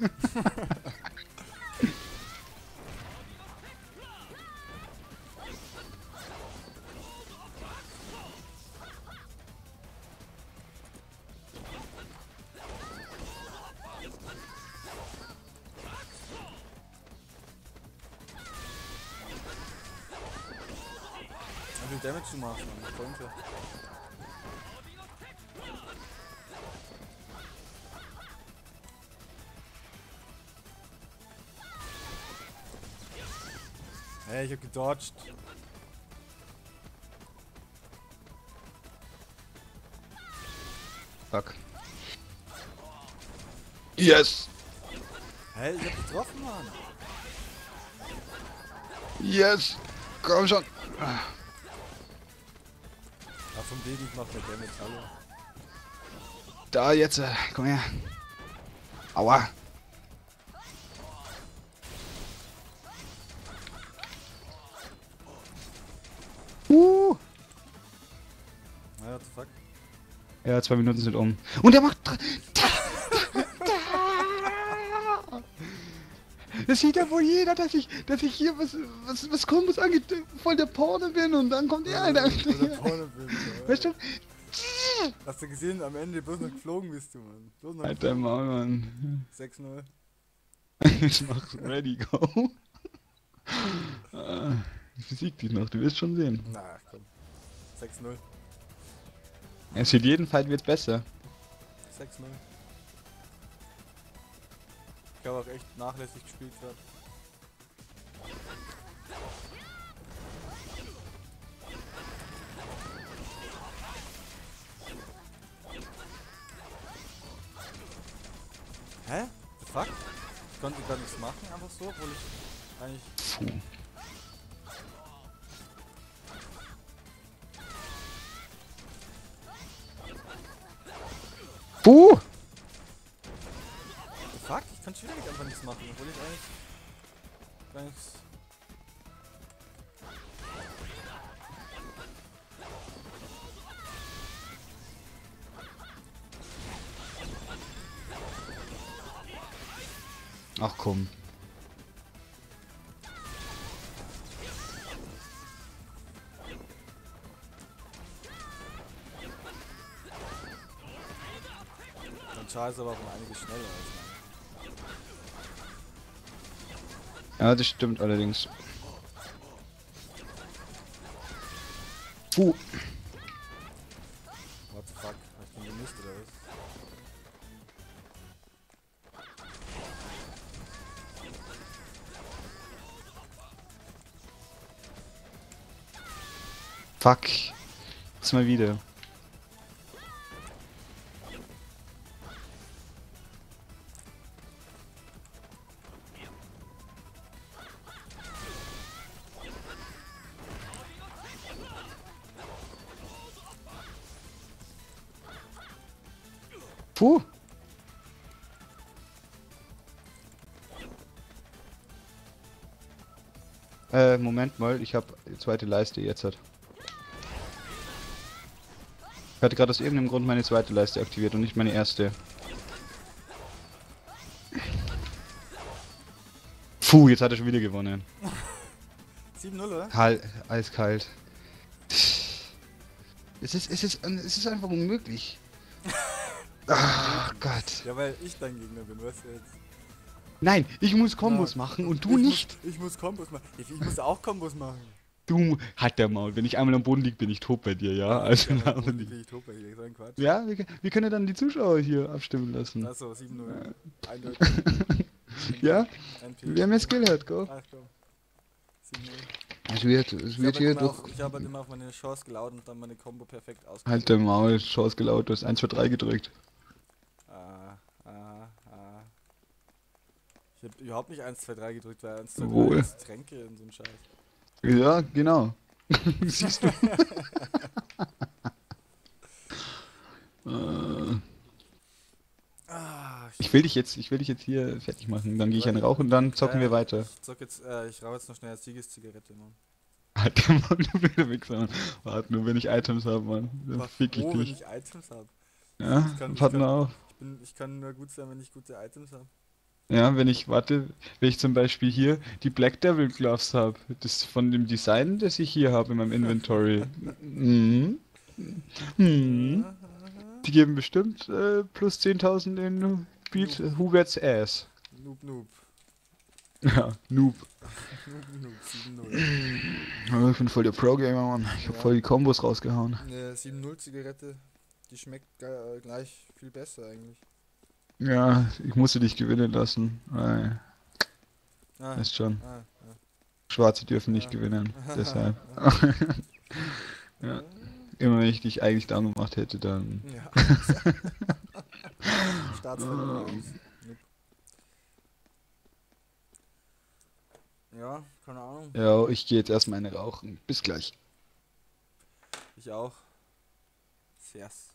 Wie viel Damage du machst, Mann. Hey, ich hab gedodged. Fuck. Yes! Hey, ich hab getroffen, Mann. Yes! Komm schon! Ach, vom Baby ich mach mehr Damage, hallo. Da jetzt, äh, komm her. Aua! Fuck? Ja, zwei Minuten sind um. Und er macht. Das sieht ja wohl jeder, dass ich, dass ich hier was, was, was Kombos angeht, voll der Porno bin und dann kommt er, Alter. Weißt du? Hast du gesehen, am Ende bloß noch geflogen bist du, Mann. Bloß noch Alter Maul, Mann. 6-0. Ich mach Ready Go. Ah, Ich besieg dich noch, du wirst schon sehen. Na, komm. 6-0. Es wird jeden Fight wird's besser. 6-0. Ich habe auch echt nachlässig gespielt gerade. Hä? The fuck? Ich konnte gar nichts machen, einfach so, obwohl ich eigentlich. Puh. The fuck? Ich kann schwierig einfach nichts machen, obwohl ich eigentlich. gar nichts. Ach komm. Char ist aber auch um einiges schneller als Ja, das stimmt allerdings. Puh. What the fuck? Ich den gemisst oder was? Fuck. Jetzt mal wieder. Puh. Äh, Moment mal, ich habe die zweite Leiste jetzt hat. Ich hatte gerade aus irgendeinem Grund meine zweite Leiste aktiviert und nicht meine erste. Puh, jetzt hat er schon wieder gewonnen. 7-0, oder? Kalt, eiskalt. Es ist, es ist, es ist einfach unmöglich. Ach Gott. Ja, weil ich dein Gegner bin, weißt du jetzt. Nein, ich muss Kombos Na, machen und ich du nicht. Muss, ich muss Kombos machen. Ich, ich muss auch Kombos machen. Du, hat der Maul. Wenn ich einmal am Boden lieg, bin ich tot bei dir, ja? Also, ja, ja, nicht. ich tot bei dir, so ein Quatsch. ja wir, wir können ja dann die Zuschauer hier abstimmen lassen. Achso, 7-0. Eindeutig. Ja? NP. Wer mehr Skill hat, go. Ach komm. 7-0. Es wird, es Ich wird habe hier halt, durch. auf- ich hab halt immer auf meine Chance gelaut und dann meine Combo perfekt ausgeführt. Halt der Maul, Chance gelaut, du hast 1, 2, 3 gedrückt. Ah, ah, ah. Ich hab überhaupt nicht 1, 2, 3 gedrückt, weil 1, 2, 3 Wohl. ist Tränke und so ein Scheiß. Ja, genau. Siehst du? Ah, ich will dich jetzt, ich will dich jetzt hier fertig machen. Dann gehe ich einen Rauch und dann zocken Ja, wir weiter. Ich zock jetzt, äh, ich rauche jetzt noch schnell eine Siegeszigarette, Mann. Alter Mann, du blöder Wichser, Mann. Warte nur, wenn ich Items habe, Mann. Dann fick ich oh, wenn dich. ich Items hab. Ja, ich kann- ich auf. Ich, bin, ich kann nur gut sein, wenn ich gute Items hab. Ja, wenn ich warte, wenn ich zum Beispiel hier die Black Devil Gloves habe, das von dem Design, das ich hier habe in meinem Inventory. Mhm. Mhm. Die geben bestimmt äh, plus 10.000 in Beat Huberts Ass. Noob, noob. Ja, Noob. Noob, noob, 7-0. Ja, Ich bin voll der Pro-Gamer, Mann. Ich hab Ja. voll die Kombos rausgehauen. Eine 7-0-Zigarette, die schmeckt ge- gleich viel besser eigentlich. Ja, ich musste dich gewinnen lassen. Äh, Ah, ist schon. ah, Schwarze dürfen nicht gewinnen. Deshalb. ah. Ja. Immer wenn ich dich eigentlich down gemacht hätte, dann. Ja. Staatsverleihung. Ja, keine Ahnung. Ja, ich gehe jetzt erstmal eine rauchen. Bis gleich. Ich auch. Servus.